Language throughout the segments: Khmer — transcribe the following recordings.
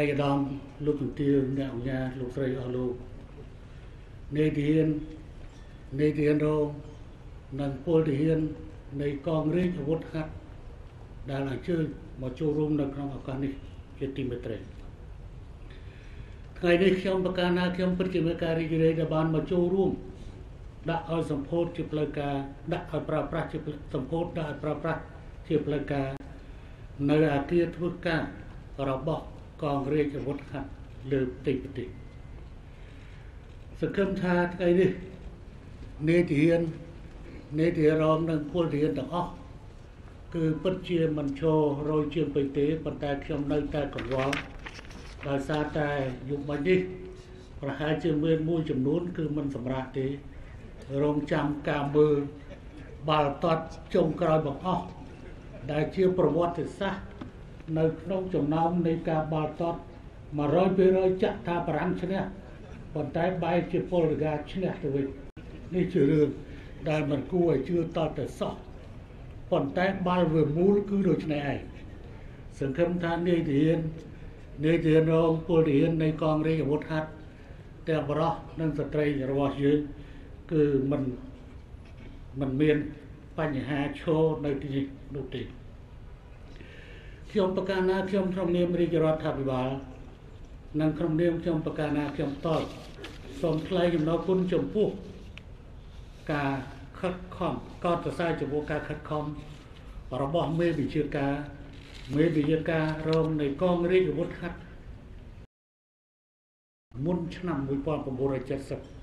ឯកឧត្តមលោកជំទាវអ្នកអញ្ញាលោកស្រីអស់លោកនេតិហ៊ាននេតិហ៊ានរងនិងពលទាហាននៃកងរាជអាវុធហត្ថដែលអញ្ជើញមកចូលរួមនៅក្នុងឱកាសនេះជាទីមេត្រីថ្ងៃនេះខ្ញុំប្រកាសណាខ្ញុំពិតជាមានការរីករាយដែលបានមកចូលរួមដាក់ឲ្យសម្ពោធជាផ្លូវការដាក់ឲ្យប្រើប្រាស់ជាសម្ពោធដាក់ឲ្យប្រើប្រាស់ជាផ្លូវការនៅអាគារធ្វើការរបស់ កងរាជអាវុធហត្ថលើផ្ទៃប្រទេសសង្ឃឹមថាថ្ងៃនេះនេតិហ៊ាននេតិរងនិងពលទានទាំងអស់គឺពិតជាមិនឈររយជាងពេកទេប៉ុន្តែខ្ញុំនៅតែកង្វល់ដោយសារតែយុគមិញនេះប្រហែលជាមានមួយចំនួន គឺមិនសម្រាប់ទេរងចាំការមើលបាល់ទាត់ចុងក្រោយបង្អស់ដែលជាប្រវត្តិសាស្ត្រ នៅក្នុងចំណោមនៃការបាល់ទាត់100%ចាក់ថាបារាំងឈ្នះប៉ុន្តែបែរជាពលរដ្ឋឈ្នះទៅវិញនេះជារឿងដែលមិនគួរឲ្យជឿតទៅសោះប៉ុន្តែបាល់វាមូលគឺដូចនេះឯងសង្ឃឹមថានាយទាននាយទានរងពលទាននៃកងរាជអាវុធហត្ថទាំងបរោះនិងស្ត្រីរបស់យើងគឺមិនមិនមានបញ្ហាឈរនៅទីនេះនោះទេ ខ្ញុំប្រកាសណាខ្ញុំក្នុងនាមរាជរដ្ឋាភិបាលនិងក្នុងនាមខ្ញុំប្រកាសណាខ្ញុំតបសូមថ្លែងអំណរគុណចំពោះការខិតខំកោតសរសើរចំពោះការខិតខំរបស់មេវិជាការមេវិជាការរងនៃកងរាជអាវុធហត្ថមុនឆ្នាំ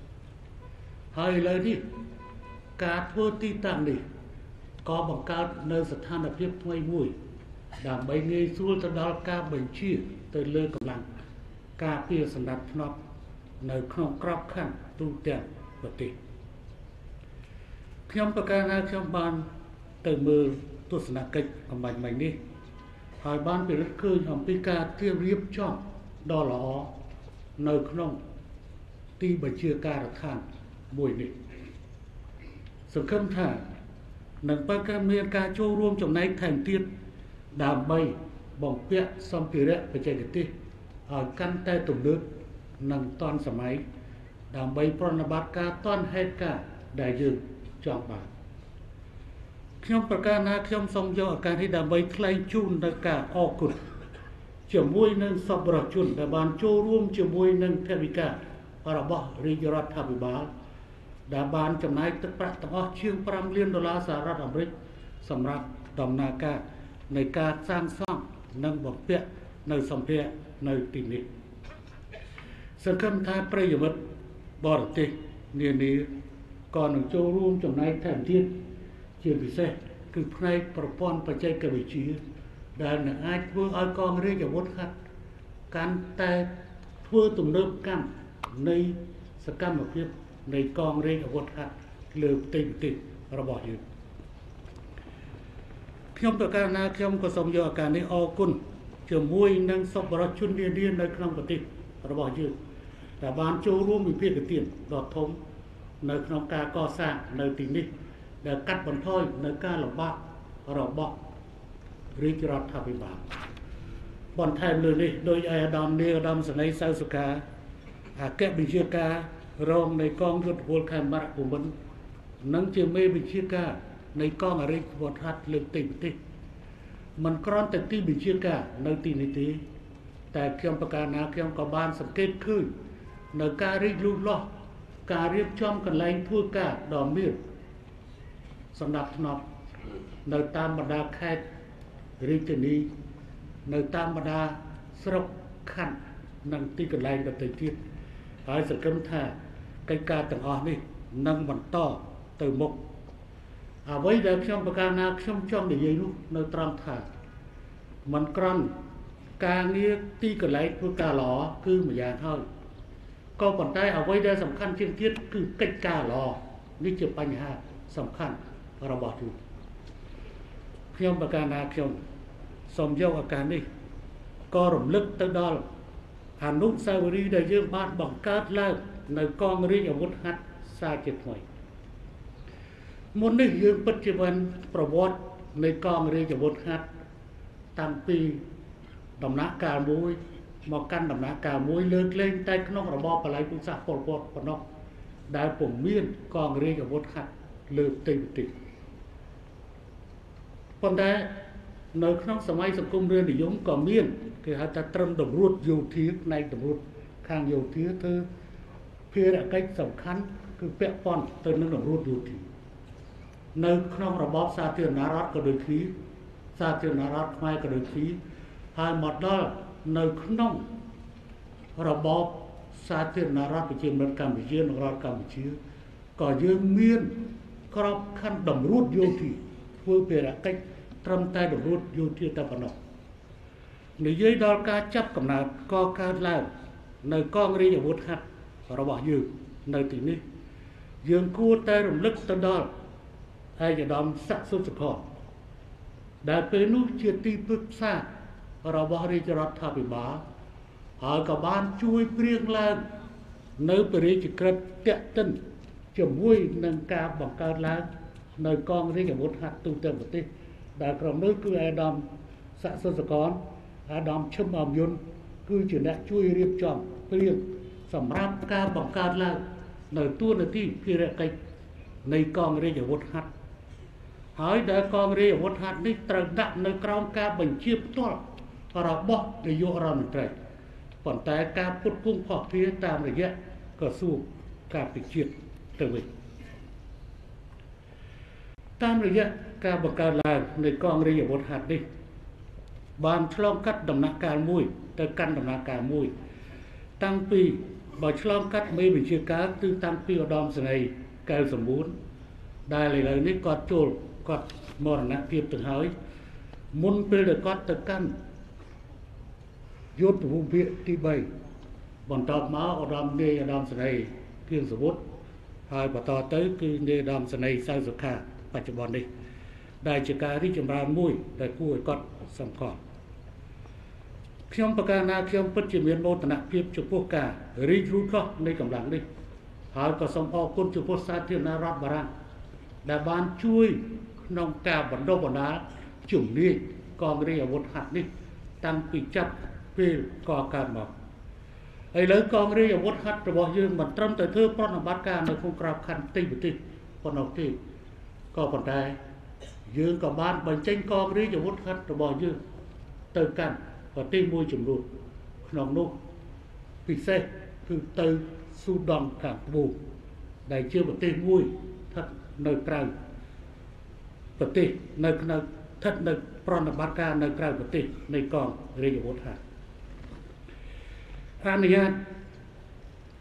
1970ហើយឥឡូវនេះការធ្វើទីតាំងនេះក៏បង្កើតនៅស្ថានភាពថ្មីមួយ ដើម្បីងាយស្រួលទៅដល់ការបញ្ជាទៅលើកម្លាំងការពារសម្រាប់ធ្នាប់នៅក្នុងក្របខ័ណ្ឌទូទាំងប្រទេសខ្ញុំប្រកាសថាខ្ញុំបានទៅមើលទស្សនកិច្ចអំបញ្ញមិញនេះហើយបានពិនិត្យឃើញអំពីការត្រៀមរៀបចំដ៏ល្អនៅក្នុងទីបញ្ជាការដ្ឋានមួយនេះសង្ឃឹមថានឹងបើកមានការចូលរួមចំណែកថែមទៀត ដើម្បីបំពាក់សម្ភារៈបច្ចេកទេសឲ្យកាន់តែទំនើបនិងទាន់សម័យដើម្បីប្រណិប័តការទាន់ហេតុការណ៍ដែលយើងចង់បានខ្ញុំប្រកាសណាខ្ញុំសូមយកឱកាសនេះដើម្បីថ្លែងជូននៅការអរគុណជាមួយនឹងសប្បុរសជនដែលបានចូលរួមជាមួយនឹងថវិការបស់រាជរដ្ឋាភិបាលដែលបានចំណាយទឹកប្រាក់ទាំងអស់ជាង5លានដុល្លារសហរដ្ឋអាមេរិកសម្រាប់ដំណើរការ នៃការសាងសង់និងបំពាក់នៅសម្ភារៈនៅទីនេះសង្ឃឹមថាប្រិយមិត្តបរទេសនានាក៏នឹងចូលរួមចំណែកថែមទៀតជាពិសេសគឺផ្នែកប្រព័ន្ធបច្ចេកវិទ្យាដែលនឹងអាចធ្វើឲ្យកងរាជអាវុធហត្ថកាន់តែធ្វើទំនើបកម្មនៃសកម្មភាពនៃកងរាជអាវុធហត្ថលើផ្ទៃប្រទេសរបស់យើង ខ្ញុំប្រកាសណាខ្ញុំក៏សូមយកឱកាសនេះអរគុណជាមួយនឹងសប្បុរសជននានានៅក្នុងប្រទេសរបស់យើងដែលបានចូលរួមវិភាគទានដ៏ធំនៅក្នុងការកសាងនៅទីនេះដែលកាត់បន្ថយនៅការលំបាករបស់រាជរដ្ឋាភិបាលបន្ថែមលើនេះដោយឯអាដាមនាយអាដាមសនីសៅសុខាអគ្គវិជាការរងនៃកងយុទ្ធពលខេមរៈភូមិន្ទនិងជាមេវិជាការ នៃកងអរិយវត្តហត្ថលើកទីប្រទេសមិនគ្រាន់តែទីវិជាការនៅទីនេះទេតែខ្ញុំប្រកាសណាខ្ញុំក៏បានសង្កេតឃើញនៅការរីកលូតលាស់ការរៀបចំកន្លែងធ្វើការដ៏មានសម្រាប់ធ្នាប់នៅតាមបណ្ដាខេត្តរាជធានីនៅតាមបណ្ដាស្រុកខណ្ឌនិងទីកន្លែងដទៃទៀតហើយសង្ឃឹមថាកិច្ចការទាំងអស់នេះនឹងបន្តទៅមុខ អ្វីដែលខ្ញុំប្រកាសណាខ្ញុំចង់និយាយនោះនៅត្រង់ថាมันក្រន់ការងារទីកន្លែងធ្វើការល្អគឺម្យ៉ាងហើយក៏ប៉ុន្តែអ្វីដែលសំខាន់ជាងទៀតគឺកិច្ចការល្អនេះជាបញ្ហាសំខាន់របស់ទូខ្ញុំប្រកាសណាខ្ញុំសូមយកឱកាសនេះក៏រំលឹកទៅដល់អនុស្សាវរីយ៍ដែលយើងបានបង្កើតឡើងនៅកងរាជអាវុធហត្ថសាជាថ្មី មុននេះយើងពិតជាបានប្រវត្តិនៃកងរាជអាវុធហត្ថតាំងពីដំណាក់កាលមួយមកកាន់ដំណាក់កាលមួយលើកលែងតែក្នុងរបបបល័យពុសាសពលពតប៉ុណ្ណោះដែលពុំមានកងរាជអាវុធហត្ថលើផ្ទៃប្រទេសប៉ុន្តែនៅក្នុងសម័យសង្គមរាជនិយមក៏មានគេហៅថាត្រឹមតម្រួតយោធាផ្នែកតម្រួតខាងយោធាធ្វើភារកិច្ចសំខាន់គឺពាក់ព័ន្ធទៅនឹងតម្រួតយោធា នៅក្នុងរបបសាធារណរដ្ឋក៏ដូចគ្នាសាធារណរដ្ឋខ្មែរក៏ដូចគ្នាហើយមកដល់នៅក្នុងរបបសាធារណរដ្ឋប្រជាមានិតកម្ពុជានិងរដ្ឋកម្ពុជាក៏យើងមានក្របខ័ណ្ឌតម្រួតយោធាធ្វើភារកិច្ចត្រឹមតែតម្រួតយោធាតែប៉ុណ្ណោះនិយាយដល់ការចាប់កំណើតក៏កើតឡើងនៅកងរាជអាវុធហត្ថរបស់យើងនៅទីនេះយើងគួរតែរំលឹកទៅដល់ ឯកឧត្តមស័ក្តិសុសខដែលពេលនោះជាទីពឹក្សារបស់រាជរដ្ឋាភិបាលហើយក៏បានជួយព្រៀងឡើងនៅបរិយាក្រិតតេតិនជាមួយនឹងការបង្កើតឡើងនៅកងរាជអាវុធហត្ថទូទាំងប្រទេស ដែលក្រុមនោះគឺអាដាមស័ក្តិសុសកនអាដាមឈឹមអមយុនគឺជាអ្នកជួយរៀបចំព្រៀងសម្រាប់ការបង្កើតឡើងនៅទួលនីតិភារកិច្ចនៃកងរាជអាវុធហត្ថ ហើយដែលកងរាជអាវុធហត្ថនេះត្រូវដាក់នៅក្រោមការបញ្ជាផ្ទាល់របស់នាយករដ្ឋមន្ត្រីប៉ុន្តែការពុតគង់ផុសភាតាមរយៈក្រសួងការពិជាតិទៅវិញតាមរយៈការបង្កើតឡើងនៃកងរាជអាវុធហត្ថនេះបានឆ្លងកាត់ដំណាក់កាលមួយ ទៅកាន់ដំណាក់កាលមួយ តាំងពីបើឆ្លងកាត់មេវិជាការគឺតាំងពីឧត្តមសេនីយកែវសម្បួនដែលឥឡូវនេះគាត់ចូល គាត់មរណភាពទៅហើយមុនពេលដែលគាត់ទៅកាន់យុទ្ធភូមិភាគទី3បន្តមកឧត្តមនាយឧត្តមសេនីយ៍គៀងសវុតហើយបន្តទៅគឺនាយឧត្តមសេនីយ៍សៅសុខាបច្ចុប្បន្ននេះដែលជាការរីកចម្រើនមួយដែលគួរឲ្យកត់សម្គាល់ខ្ញុំប្រកាសណាខ្ញុំពិតជាមានមោទនភាពចំពោះការរីករូតខុសនៃកម្លាំងនេះហើយក៏សូមអរគុណចំពោះសាធារណរដ្ឋបារាំងដែលបានជួយ ក្នុងការបណ្ដុះបណ្ដាលជំនាញកងរាជអាវុធហត្ថនេះ តាំងពីចាប់ពេលកកើតមកឥឡូវកងរាជអាវុធហត្ថរបស់យើងមិនត្រឹមតែធ្វើប្រតិបត្តិការនៅក្នុងក្របខ័ណ្ឌទីប្រទេសប៉ុណ្ណោះទេក៏ប៉ុន្តែយើងក៏បានបញ្ចេញកងរាជអាវុធហត្ថរបស់យើងទៅកាន់ប្រទេសមួយចំនួនក្នុងនោះពិសេសគឺទៅស៊ូដង់ខាងត្បូងដែលជាប្រទេសមួយស្ថិតនៅក្រៅ ប្រទេសនៅក្នុងស្ថិតនៅប្រតិបត្តិការនៅក្រៅប្រទេសនៃកងរាជអាវុធហត្ថអនុញ្ញាត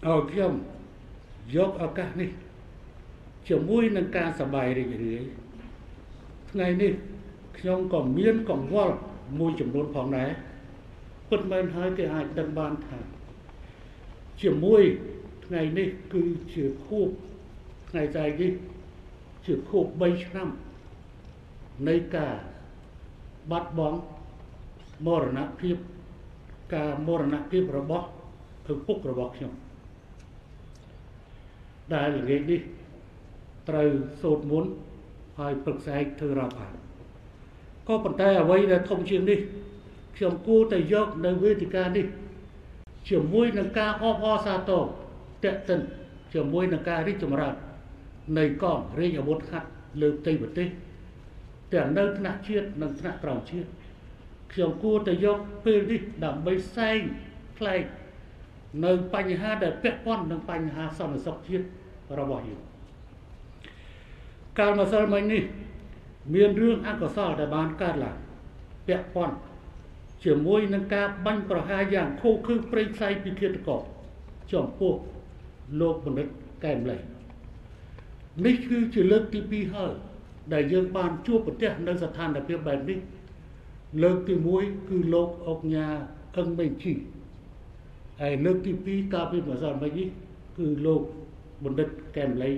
ឲ្យខ្ញុំយកឱកាសនេះជាមួយនឹងការសប្បាយរីករាយថ្ងៃនេះខ្ញុំក៏មានកង្វល់មួយចំនួនផងដែរពិតមែនហើយគេអាចដឹងបានថាជាមួយថ្ងៃនេះគឺជាខួបថ្ងៃស្អែកនេះជាខួប3ឆ្នាំ នៃការបាត់បង់មរណភាពការមរណភាពរបស់ឪពុករបស់ខ្ញុំដែលល្ងាចនេះត្រូវសូត្រមន្តហើយព្រឹកស្អែកធ្វើរាប់អានក៏ប៉ុន្តែអ្វីដែលធំជាងនេះខ្ញុំគួរតែយកនៅវេទិកានេះ ជាមួយនឹងការអបអរសាទរតេតិនជាមួយនឹងការរីកចម្រើននៃកងរាជអាវុធហត្ថលើផ្ទៃប្រទេស ទាំងនៅថ្នាក់ជាតិនិងថ្នាក់ក្រោមជាតិខ្ញុំគួរតែយកពេលនេះដើម្បីសែងផ្លែកនៅបញ្ហាដែលពាក់ព័ន្ធនឹងបញ្ហាសន្តិសុខជាតិរបស់យើងកាលម្សិលមិញនេះមានរឿងអកុសលដែលបានកើតឡើងពាក់ព័ន្ធជាមួយនឹងការបាញ់ប្រហារយ៉ាងខូខើព្រៃផ្សៃពីឃាតករចំពោះលោកបណ្ឌិតកែមលេះនេះគឺជាលើកទី2ហើយ ដែលយើងបានជួបប្រទះនៅស្ថានភាពបែបនេះលើកទី1គឺលោកអុកញ៉ាអឹងមេជីហើយលើកទី2កាលពីម្សិលមិញនេះគឺលោកបណ្ឌិតកែមលី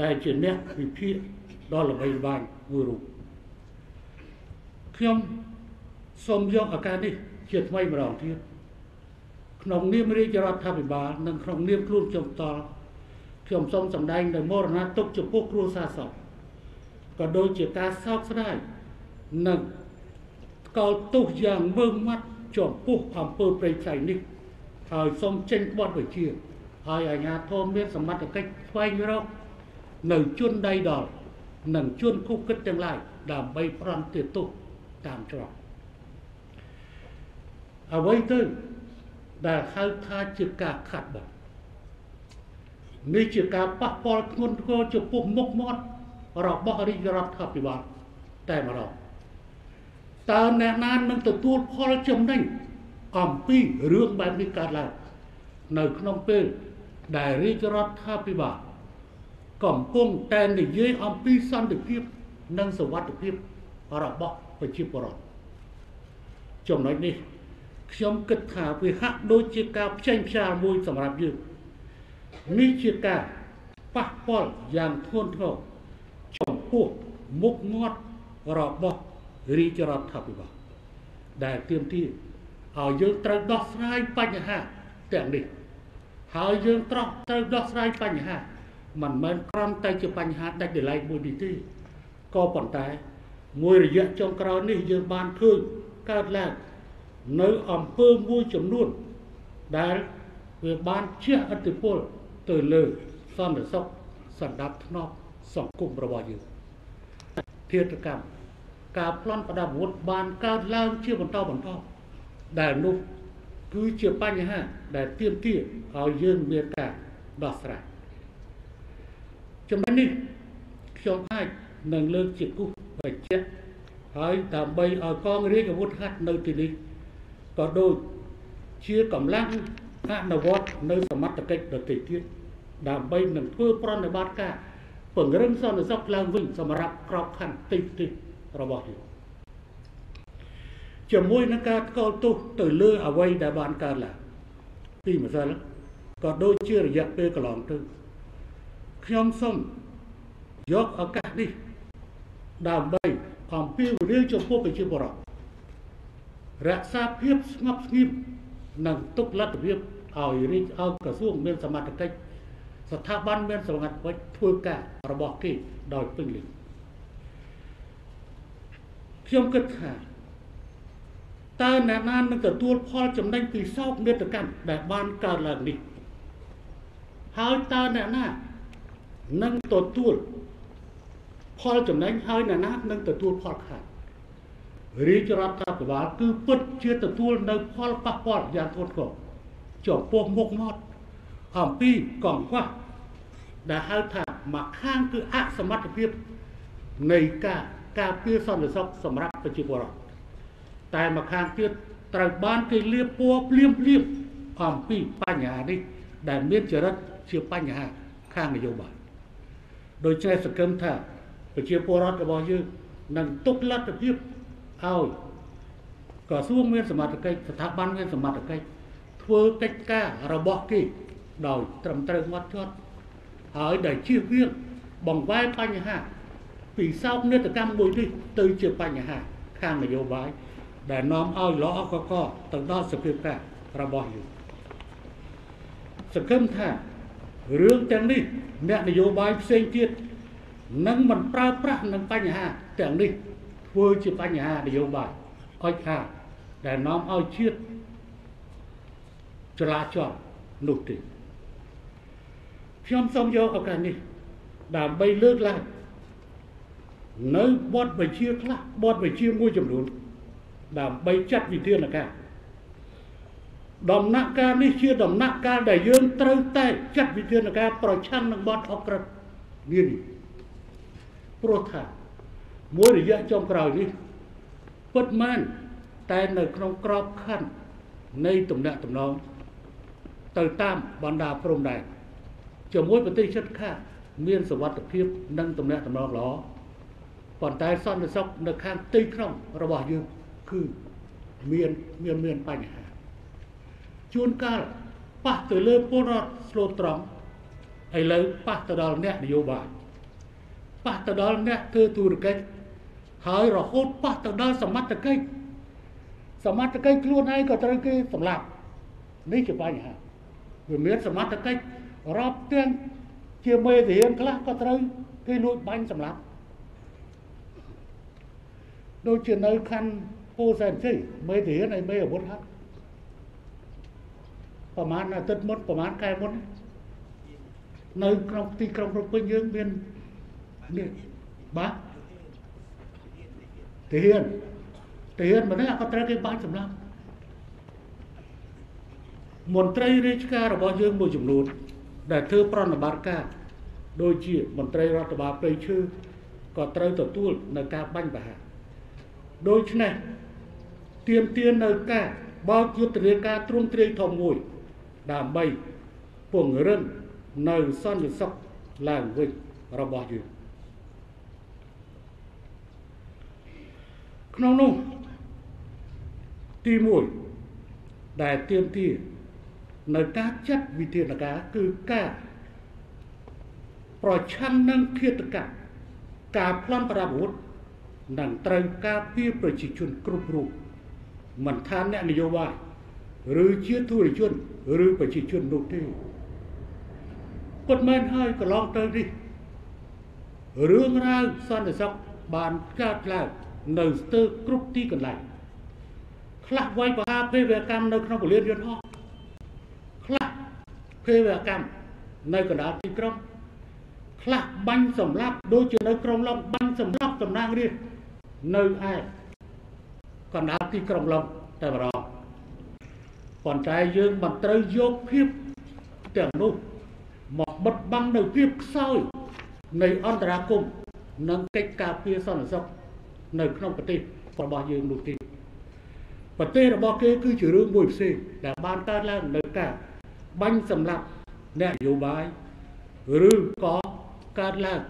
ដែលជាអ្នកវិភាគដ៏ល្បីល្បាញមួយរូបខ្ញុំសូមយកឱកាសនេះជាថ្មីម្ដងទៀតក្នុងនាមរាជរដ្ឋាភិបាលនិងក្នុងនាមខ្លួនខ្ញុំតខ្ញុំសូមសម្ដែងនៅមរណទុកចំពោះគ្រួសារសព ក៏ដូចជាការសោកស្ដាយនិងកោតទោសយ៉ាងមើងម៉ាត់ចំពោះអំពើប្រេយផ្សៃនេះហើយសូមចេញបទវិជាហើយអាជ្ញាធរមានសមត្ថកិច្ចស្វែងរកនៅជនដៃដល់និងជនគុកគិតទាំងឡាយដើម្បីប្រន់ទាទោសតាមច្រកអ្វីទៅដែលហៅថាជាការខាត់បត់នេះជាការប៉ះពាល់ធ្ងន់ធ្ងរចំពោះមុខមាត់ របស់រាជរដ្ឋាភិបាលតែម្ដងតើអ្នកណានឹងទទួលផលចំណេញអំពីរឿងបែបនេះកើតឡើងនៅក្នុងពេលដែលរាជរដ្ឋាភិបាលកំពុងតែនិយាយអំពីសន្តិភាពនិងសวัสดิភាពរបស់ប្រជាពលរដ្ឋចំណុចនេះខ្ញុំគិតថាវាហាក់ដូចជាការផ្ចេញផ្សាយមួយសម្រាប់យើងនេះជាការប៉ះពាល់យ៉ាងធ្ងន់ធ្ងរចំ ពោះមុខមាត់របស់រាជរដ្ឋាភិបាលដែលទាមទារឲ្យយើងត្រូវដោះស្រាយបញ្ហាទាំងនេះហើយយើងត្រូវត្រូវដោះស្រាយបញ្ហាមិនមែនគ្រាន់តែជាបញ្ហាដាច់ដライមួយនេះទេក៏ប៉ុន្តែ មួយរយៈចុងក្រោយនេះយើងបានឃើញកើតឡើងនៅអំពើមួយចំនួនដែលវាបានជះឥទ្ធិពលទៅលើសន្តិសុខសណ្ដាប់ធ្នាប់សង្គមរបស់យើង ធាតុកម្មការប្លន់ប្រដាប់អាវុធបានកើតឡើងជាបន្តបន្តដែលនោះគឺជាបញ្ហាដែលទាមទារឲ្យយើងមានការដោះស្រាយចំណុចនេះខ្ញុំអាចនឹងលើកជាគូសបញ្ជាក់ហើយដើម្បីឲ្យកងរាជអាវុធហត្ថនៅទីនេះក៏ដូចជាកម្លាំងអនុវត្តនៅសមត្ថកិច្ចដទៃទៀតដើម្បីនឹងធ្វើប្រតិបត្តិការ ពង្រឹងសន្តិសុខឡើងវិញសម្រាប់ក្របខ័ណ្ឌទីទីរបស់យើងជាមួយនឹងការថ្កោលទោសទៅលើអ្វីដែលបានកើតឡើងពីម្សិលក៏ដូចជារយៈពេលកន្លងទៅខ្ញុំសូមយកឱកាសនេះដើម្បីអំពាវនាវចំពោះប្រជាពលរដ្ឋរក្សាភាពស្ងប់ស្ងៀមនិងទុកលទ្ធភាពឲ្យរាជឲ្យក្រសួងមានសមត្ថកិច្ច ស្ថាប័នមានសមត្ថកិច្ចធ្វើការរបស់គេដោយពេញលេញខ្ញុំគិតថាតើអ្នកណានឹងទទួលផលចំណេញពីសោកនាដកម្មដែលបានកើតឡើងនេះហើយតើអ្នកណានឹងទទួលផលចំណេញហើយអ្នកណានឹងទទួលផលខាតរាជរដ្ឋាភិបាលគឺពិតជាទទួលនៅផលប៉ះពាល់យ៉ាងធ្ងន់ធ្ងរចំពោះមុខមាត់អំពីកង្វះ ដែលហៅថាមួយខាងគឺអសមត្ថភាពនៃការការពារសន្តិសុខសម្រាប់ប្រជាពលរដ្ឋតែមួយខាងទៀតត្រូវបានគេលៀបពណ៌ភ្លាមភ្លាមអំពីបញ្ហានេះដែលមានចរិតជាបញ្ហាខាងនយោបាយដូច្នេះសង្ឃឹមថាប្រជាពលរដ្ឋរបស់យើងនឹងទុកលទ្ធភាពឲ្យក្រសួងមានសមត្ថកិច្ចស្ថាប័នមានសមត្ថកិច្ចធ្វើកិច្ចការរបស់គេដោយត្រឹមត្រូវម៉ត់ចត់ ហើយដែលជៀសវាងបង្វែរបញ្ហាពីសោកនាដកម្មមួយនេះទៅជាបញ្ហាខាងនយោបាយដែលនាំឲ្យល្អកកទៅដល់សភាពការរបស់យើងសង្ឃឹមថារឿងទាំងនេះអ្នកនយោបាយផ្សេងទៀតនឹងមិនប្រើប្រាស់នឹងបញ្ហាទាំងនេះធ្វើជាបញ្ហានយោបាយអុចខាដែលនាំឲ្យជាតិចលាចលនោះទេ ខ្ញុំសូមយកឱកាសនេះដើម្បីលើកឡើងនៅបទវិជាខ្លះបទវិជាមួយចំនួនដើម្បីចាត់វិធានការដំណាក់កាលនេះជាដំណាក់កាលដែលយើងត្រូវតែចាត់វិធានការប្រឆាំងនឹងបទអក្រិតនេះព្រោះថាមួយរយៈចុងក្រោយនេះពិតមែនតែនៅក្នុងក្របខ័ណ្ឌនៃទំនាក់ទំនងទៅតាមបណ្ដាព្រំដែន ជាមួយប្រទេសជិតខាងមានសវត្ថភាពនិងទំនាក់ទំនងល្អប៉ុន្តែសន្តិសុខនៅខាងទីក្នុងរបស់យើងគឺមានមានមានបញ្ហាជួនកាលប៉ះទៅលើពលរដ្ឋស្លូតត្រង់ឥឡូវប៉ះទៅដល់អ្នកនយោបាយប៉ះទៅដល់អ្នកធ្វើទូរកិច្ចហើយរហូតប៉ះទៅដល់សមត្ថកិច្ចសមត្ថកិច្ចខ្លួនឯងក៏ត្រូវគេសម្លាប់នេះជាបញ្ហាវាមានសមត្ថកិច្ច រាប់ទាំងជាមេទាហានខ្លះក៏ត្រូវគេលួចបាញ់សម្លាប់ដូចជានៅខណ្ឌពពោសែនជ័យមេទាហានហើយមេអាវុធហាត់ប្រហែលអាទិត្យមុនប្រហែលខែមុននៅក្នុងទីក្រុងភ្នំពេញយើងមាននេះបាទទាហានទាហានម្នាក់ក៏ត្រូវគេបាញ់សម្លាប់មន្ត្រីរាជការរបស់យើងមួយចំនួន ដែលធ្វើប្រណិប័តការដូចជាមន្ត្រីរដ្ឋបាលព្រៃឈើក៏ត្រូវទទួលនៅការបាញ់ប្រហារដូច្នេះទៀមទាននៅការបើកយុទ្ធនាការទ្រង់ទ្រាយធំមួយ ដើម្បីពង្រឹងនៅសន្តិសុខឡើងវិញរបស់យើងក្នុងនោះទី1ដែលទៀមទា នៅការចាត់វិធានការគឺការប្រឆាំងនឹងឃាតកម្មការប្លន់ប្រដាប់អាវុធនិងត្រូវការពារប្រជាជនគ្រប់រូបមិនថាអ្នកនយោបាយឬជាធុរជនឬប្រជាជននោះទេពិតមែនហើយកន្លងទៅនេះរឿងរ៉ាវសន្តិសុខបានកើតឡើងនៅស្ទើរគ្រប់ទីកន្លែងខ្លះវាយប្រហារភេរវកម្មនៅក្នុងពលានយន្តហោះខ្លះ ភេរវកម្មនៅកណ្ដាលទីក្រុងខ្លះបាញ់សម្លាប់ដូចជានៅក្រុងឡុងបាញ់សម្លាប់តំណាងរាស្ត្រនៅឯកណ្ដាលទីក្រុងឡុងតែម្ដងប៉ុន្តែយើងមិនត្រូវយកភាពទាំងនោះមកបិទបាំងនៅភាពខ្សោយនៃអន្តរាគមនិងកិច្ចការពារសន្តិសុខនៅក្នុងប្រទេសរបស់យើងនោះទេប្រទេសរបស់គេគឺជារឿងមួយផ្សេងដែលបានកើតឡើងនៅការ បាញ់សម្លាប់អ្នកនយោបាយឬក៏កើតឡើង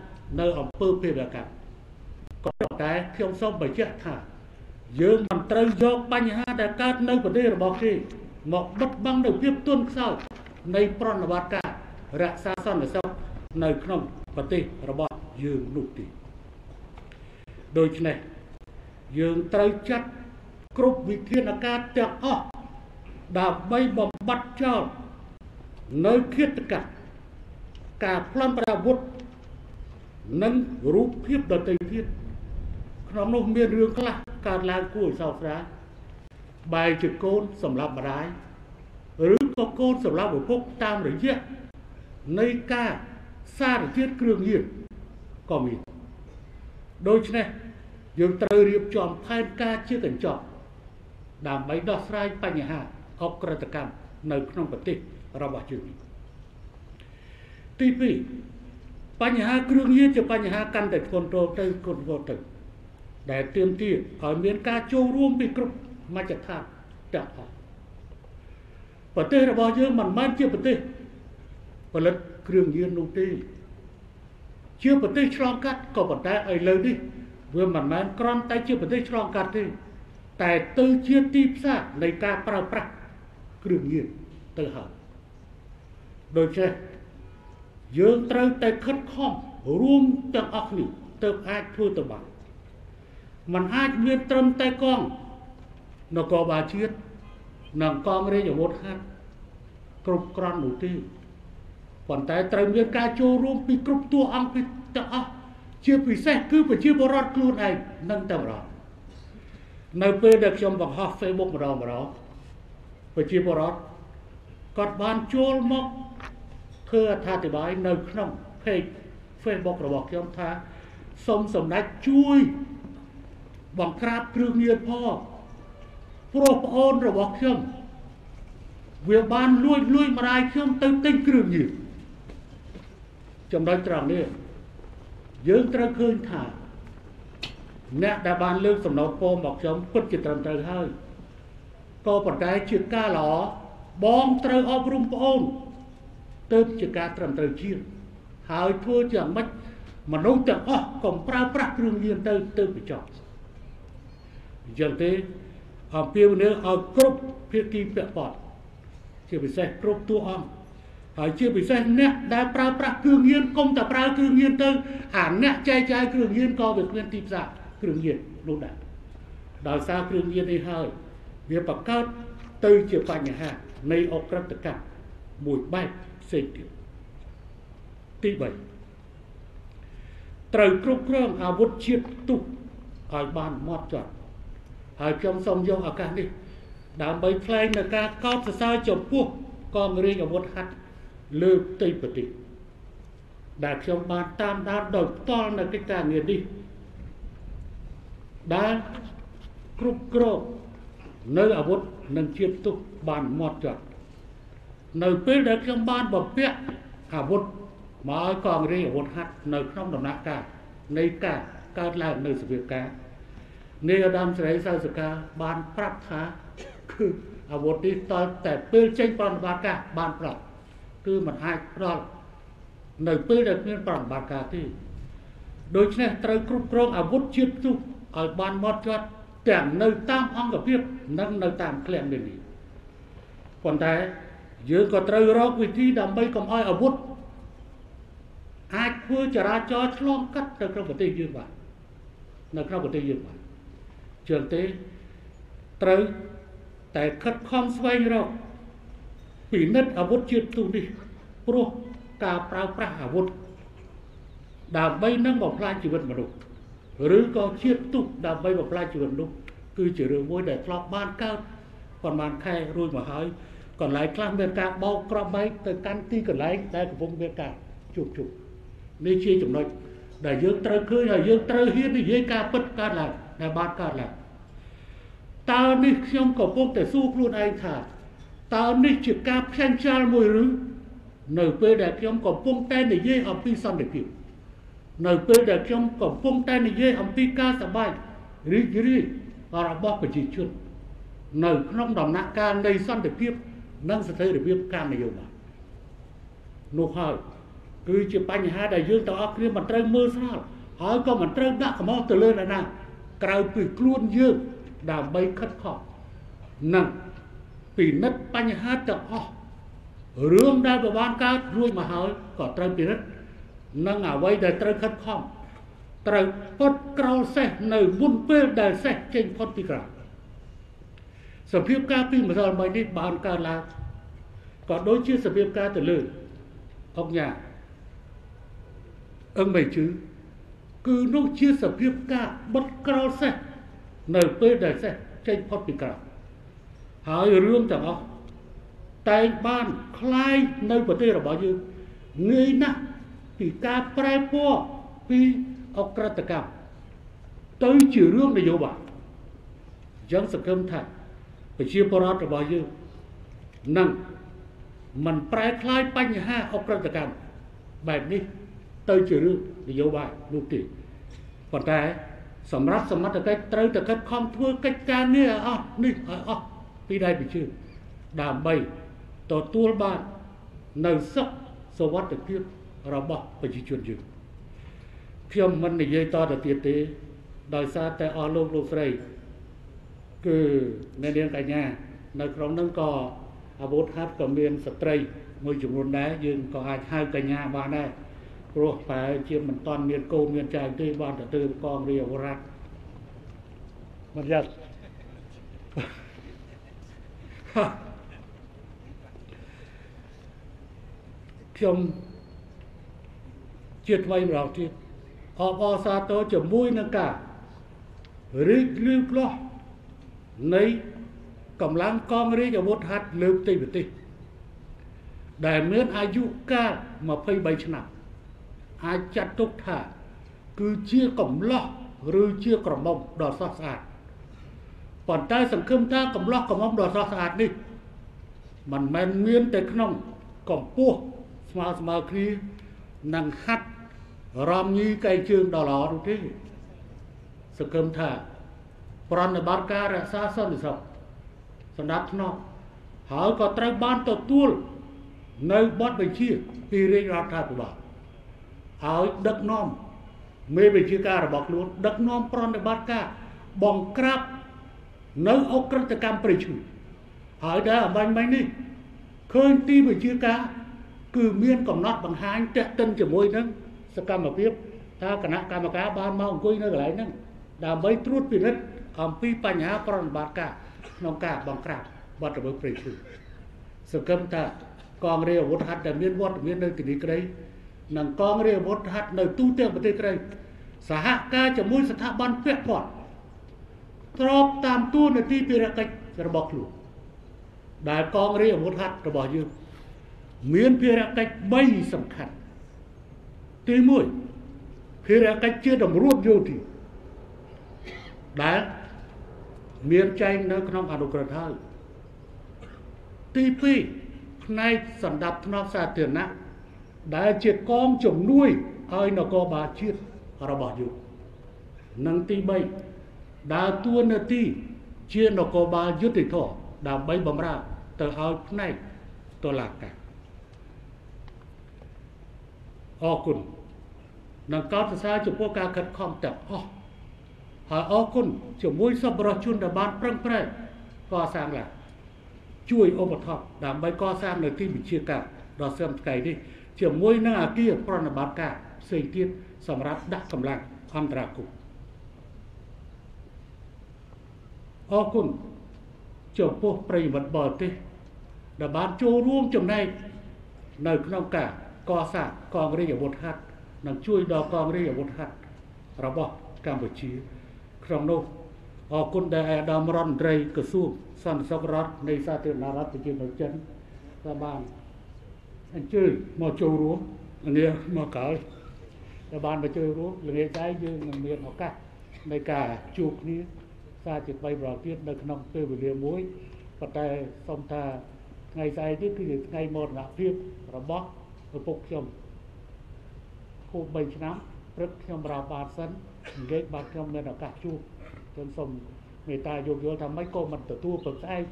នៅអង្គើភេរវកម្មក៏តែខ្ញុំសូមបញ្ជាក់ថា យើងមិនត្រូវយកបញ្ហាដែលកើតនៅប្រទេសរបស់គេមកបិទបាំងនៅភាពទន់ខ្សោយនៃប្រណិប័តការរក្សាសន្តិសុខនៅក្នុងប្រទេសរបស់យើងនោះទេដូច្នេះយើងត្រូវចាត់គ្រប់វិធានការទាំងអស់ដើម្បីបំបត្តិចោល នៅឃាតកម្មការប្លន់ប្រអាវុធនិងរូបភាពដទៃទៀតក្នុងនោះមានរឿងខ្លះកើតឡើងគួរឲ្យសោកស្ដាយបែរជាកូនសម្រាប់ម្ដាយឬក៏កូនសម្រាប់ឪពុកតាមរយៈនៃការសារជាតិគ្រឿងញៀនក៏មានដូច្នេះយើងត្រូវរៀបចំផែនការជាកញ្ចក់ដើម្បីដោះស្រាយបញ្ហាអក្រិតកម្មនៅក្នុងប្រទេស របស់យើងទី2បញ្ហាគ្រឿងញៀនជាបញ្ហាកាន់តែធ្ងន់ធ្ងរទៅធ្ងន់ធ្ងរទៅដែលទាមទារឲ្យមានការចូលរួមពីគ្រប់មជ្ឈដ្ឋានទាំងអស់ប្រទេសរបស់យើងមិនមែនជាប្រទេសផលិតគ្រឿងញៀននោះទេជាប្រទេសឆ្លងកាត់ក៏ប៉ុន្តែឥឡូវនេះវាមិនមែនគ្រាន់តែជាប្រទេសឆ្លងកាត់ទេតែទៅជាទីផ្សារនៃការប្រើប្រាស់គ្រឿងញៀនទៅហើយ ដូច្នេះយើងត្រូវតែខិតខំរួមទាំងអស់គ្នាទើបអាចធ្វើទៅបានมันអាចមានត្រឹមតែកងនគរបាលជាតិនិងកងរាជអាវុធហត្ថគ្រប់គ្រាន់នោះទេប៉ុន្តែត្រូវមានការចូលរួមពីគ្រប់តួអង្គពីទាំងអស់ជាពិសេសគឺប្រជាពលរដ្ឋខ្លួនឯងនឹងតែម្ដងនៅពេលដែលខ្ញុំបង្ហោះ Facebook ម្ដងម្ដងប្រជាពលរដ្ឋគាត់បានចូលមក ធ្វើអត្ថាធិប្បាយនៅក្នុង page Facebook របស់ខ្ញុំថាសូមសម្ដេចជួយបង្ក្រាបគ្រឿងញៀនផងព្រោះប្អូនរបស់ខ្ញុំវាបានលួចលួចម្ដាយខ្ញុំទៅទិញគ្រឿងញៀនចំណុចត្រង់នេះយើងត្រូវឃើញថាអ្នកដែលបានលើកសំណូមពរមកខ្ញុំពិតជាត្រឹមត្រូវហើយក៏ប៉ុន្តែជាការល្អបងត្រូវអប់រំប្អូន ទៅជាការត្រឹមត្រូវជាងហើយធ្វើយ៉ាងម៉េចមនុស្សទាំងអស់កុំប្រើប្រាស់គ្រឿងញៀនទៅទៅបញ្ចប់អញ្ចឹងទេអំពាវនាវឲ្យគ្រប់ភាគីពាក់ព័ន្ធជាពិសេសគ្រប់តួអង្គហើយជាពិសេសអ្នកដែលប្រើប្រាស់គ្រឿងញៀនកុំតែប្រើគ្រឿងញៀនទៅអាអ្នកចែកចាយគ្រឿងញៀនក៏វាគ្មានទីផ្សារគ្រឿងញៀននោះដែរដោយសារគ្រឿងញៀននេះហើយវាបង្កើតទៅជាបញ្ហានៃអក្រិតកម្ម មួយបែបផ្សេងទៀតទី3ត្រូវគ្រប់គ្រងអាវុធជាតិទុះឲ្យបានម៉ត់ចត់ហើយខ្ញុំសូមយកឱកាសនេះដើម្បីថ្លែងនៅការកោតសរសើរចំពោះកងរាជអាវុធហត្ថលើផ្ទៃប្រទេសដែលខ្ញុំបានតាមដានដោយផ្ទាល់នៅកិច្ចការងារនេះដែលគ្រប់គ្រងនៅអាវុធនិងជាតិទុះបានម៉ត់ចត់ នៅពេលដែលខ្ញុំបានបពាក់អាវុធមកឲ្យកងរាជអាវុធហត្ថនៅក្នុងដំណាក់កាលនៃការកើតឡើងនៅសភាពការនាយឧត្តមសេរីសៅសកាបានប្រាប់ថាគឺអាវុធនេះតើតែពេលចេញប្រតិបត្តិការបានប្រាប់គឺมันអាចផ្ដល់នៅពេលដែលគ្មានប្រតិបត្តិការទេដូច្នេះត្រូវគ្រប់គ្រងអាវុធជាតិទុះឲ្យបានម៉ត់ចត់ទាំងនៅតាមអង្គភាពនិងនៅតាមឃ្លាំងនេះប៉ុន្តែ យើងក៏ត្រូវរកវិធីដើម្បីកុំឲ្យអាវុធអាចធ្វើចរាចរណ៍ឆ្លងកាត់ទៅក្នុងប្រទេសយើងបាននៅក្នុងប្រទេសយើងបានជាងទេត្រូវតែខិតខំស្វែងរកពិនិត្យអាវុធជាតិទូនេះព្រោះការប្រើប្រាស់អាវុធដើម្បីនឹងបំផ្លាញជីវិតមនុស្សឬក៏ជាតិទុកដើម្បីបំផ្លាញជីវិតមនុស្សគឺជារឿងមួយដែលធ្លាប់បានកើតប៉ុន្មានខែរួចមកហើយ កន្លែងខ្លះមានការបោកក្របបែកទៅកាន់ទីកន្លែងដែលកំពុងមានការជួបជុំនេះជាចំណុចដែលយើងត្រូវឃើញហើយយើងត្រូវហ៊ាននិយាយការពិតកើតឡើងដែលបានកើតឡើងតើនេះខ្ញុំកំពុងតែសួរខ្លួនឯងថាតើនេះជាការផ្សាញ់ចាលមួយឬនៅពេលដែលខ្ញុំកំពុងតែនិយាយអំពីសន្តិភាពនៅពេលដែលខ្ញុំកំពុងតែនិយាយអំពីការសប្បាយរីករាយរបស់ប្រជាជននៅក្នុងដំណាក់កាលនៃសន្តិភាព និងស្ថិរភាពការនយោបាយនោះហើយគឺជាបញ្ហាដែលយើងទាំងអស់គ្នាមិនត្រូវមើលស្រាលហើយក៏មិនត្រូវដាក់កំហុសទៅលើអ្នកណាក្រៅពីខ្លួនយើងដើម្បីខិតខំនិងពិនិត្យបញ្ហាទាំងអស់រឿងដែលប្របានកើតរួចមកហើយក៏ត្រូវពិនិត្យនិងអ្វីដែលត្រូវខិតខំត្រូវពុតក្រោលសេះនៅមុនពេលដែលសេះចេញផុតពីក្រៅ សភាពការពីម្សិលមិញនេះបានកើតឡើងក៏ដូចជាសភាពការទៅលើអុកញ៉ាអឹងមិនជឿគឺនោះជាសភាពការបិទក្រោលសេះនៅពេលដែលសេះចេញផុតពីក្រៅហើយរឿងទាំងអស់តែងបានคลายនៅប្រទេសរបស់យើងងាយណាស់ពីការប្រែពណ៌ពីអក្រិតកម្មទៅជារឿងនយោបាយយ៉ាងសង្ឃឹមថា ប្រជាពលរដ្ឋរបស់យើងនឹងមិនប្រែคลายបញ្ហាអក្រិតកម្មបែបនេះទៅជារឿងនយោបាយនោះទេប៉ុន្តែសម្រាប់សមត្ថកិច្ចត្រូវតែខិតខំធ្វើកិច្ចការនេះឲ្យអស់នេះឲ្យអស់ពីដៃពីជើងដើម្បីទទួលបាននៅសុខសวัสดิភាពរបស់ប្រជាជនយើងខ្ញុំមិននិយាយតទៅទៀតទេដោយសារតែអស់លោកលោកស្រី គឺអ្នកនាងកញ្ញានៅក្នុងនោះក៏អាវុធហត្ថក៏មានស្ត្រីមួយចំនួនដែរយើងក៏អាចហៅកញ្ញាបានដែរព្រោះតែជាមិនតាន់មានកូនមានចៅទេបានទៅទៅកងរាជអវរៈមិនយ៉ាត់ខ្ញុំជាថ្មីម្ដងទៀតអបអសាទរជាមួយនឹងការរីកលឺផ្លោះ នៃកម្លាំងកងរាជអាវុធហត្ថលើផ្ទៃប្រទេសដែលមានអាយុកាល23ឆ្នាំអាចចាត់ទុកថា គឺជាកំឡោះឬជាក្រមុំដ៏ស្រស់ស្អាតប៉ុន្តែសង្ឃឹមថាកំឡោះក្រមុំដ៏ស្រស់ស្អាតនេះមិនមែនមានតែក្នុងកម្ពស់ស្មើស្មើគ្នានឹងហាត់រំញីកែជើងដល់ល្អនោះទេសង្ឃឹមថា ប្រណិបត្តិការរក្សាសន្តិសុខសម្រាប់ធ្នប់ហើយក៏ត្រូវបានទទួលនៅបទបញ្ជាពីរាជរដ្ឋាភិបាលហើយដឹកនាំមេវិជាការរបស់ខ្លួនដឹកនាំប្រណិបត្តិការបង្ក្រាបនៅអក្រិតកម្មប្រៃឈ្មោះហើយដែលអំបញ្ញមិញនេះឃើញទីវិជាការគឺមានកំណត់បង្ហាញតេតិនជាមួយនឹងសកម្មភាពថាគណៈកម្មការបានមកអង្គុយនៅកន្លែងហ្នឹងដើម្បីត្រួតពិនិត្យ អំពីបញ្ហាប្រតិបត្តិការក្នុងការបង្ក្រាបវត្តវិព្រៃឈឺសង្ឃឹមថាកងរាជអាវុធហត្ថដែលមានវត្តមាននៅទីនេះក្តីនិងកងរាជអាវុធហត្ថនៅទូទាំងប្រទេសក្តីសហការជាមួយស្ថាប័នពាក់ព័ន្ធស្របតាមទួលនីតិភារកិច្ចរបស់ខ្លួនដែលកងរាជអាវុធហត្ថរបស់យើងមានភារកិច្ច3សំខាន់ទី1ភារកិច្ចជាតម្រួតយោធាដែល មានចែងនៅក្នុងអនុក្រឹត្យហើយទី2ផ្នែកសម្ដាប់ធ្នាប់សាធារណៈដែលជាកងជំនួយឲ្យនគរបាលជាតិរបស់យើងនិងទី3ដើរតួនាទីជានគរបាលយុតិធម៌ដើម្បីបំរើទៅឲ្យផ្នែកតុលាការអរគុណនិងកោតសរសើរចំពោះការខិតខំទាំងអស់ ហើយអរគុណជាមួយសប្បុរសជនដែលបានប្រឹងប្រែងកសាងឡើងជួយឧបត្ថម្ភដើម្បីកសាងនៅទីវិជាការដ៏សើមថ្ងៃនេះជាមួយនឹងអាគារប្រណិបត្តិការផ្សេងទៀតសម្រាប់ដាក់កម្លាំងអន្តរាគមន៍អរគុណចំពោះប្រិយមិត្តបរទេសដែលបានចូលរួមចំណែកនៅក្នុងការកសាងកងរាជអាវុធហត្ថនិងជួយដល់កងរាជអាវុធហត្ថរបស់កម្ពុជា ក្នុងនោះអរគុណដែលអាដាមរដ្ឋមន្ត្រីក្រសួងសន្តិសុខរដ្ឋនៃសាធារណរដ្ឋប្រជាមានិតចិនក៏បានអញ្ជើញមកចូលរួមនេះមកក្រោយដែលបានមកចូលរួមល្ងាចស្អែកយើងនឹងមានឱកាសនៃការជួបគ្នាសារជា3ប្រទៀតនៅក្នុងពេលវេលាមួយប៉ុន្តែសូមថាថ្ងៃស្អែកនេះគឺជាថ្ងៃមរណភាពរបស់ឪពុកខ្ញុំគូ3ឆ្នាំ ព្រឹកខ្ញុំរាវបានសិននិយាយបាទខ្ញុំមានឱកាសជួបខ្ញុំសូមមេត្តាយោគយល់ថាម៉េចក៏មិនទទួលព្រឹកស្អែក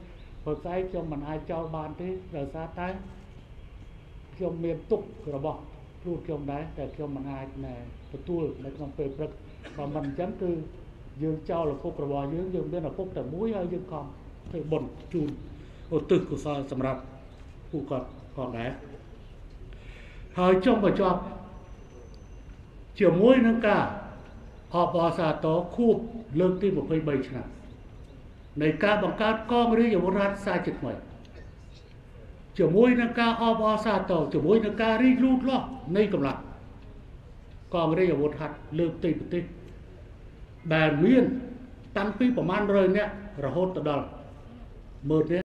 ព្រឹកស្អែកខ្ញុំមិនអាចចោលបានទេដោយសារតែខ្ញុំមានទុករបស់ខ្លួនខ្ញុំដែរតែខ្ញុំមិនអាចណែទទួលនៅក្នុងពេលព្រឹកបើមិនអញ្ចឹងគឺយើងចោលឪពុករបស់យើងយើងមានឪពុកតែមួយហើយយើងខំធ្វើបុណ្យជូនឧទ្ទិសកុសលសម្រាប់ពួកគាត់ផងដែរហើយចុងបញ្ចប់ ជាមួយនឹងការអបអសាទរខួបលើកទី23ឆ្នាំនៃការបង្កើតកងរាជអាវុធរដ្ឋសាជាថ្មីជាមួយនឹងការអបអសាទរជាមួយនឹងការរីកលូតលាស់នៃកម្លាំងកងរាជអាវុធហត្ថលើកទីប្រទេសដែលមានតាំងពីប្រមាណ100នាក់រហូតទៅដល់10000នាក់